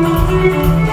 Música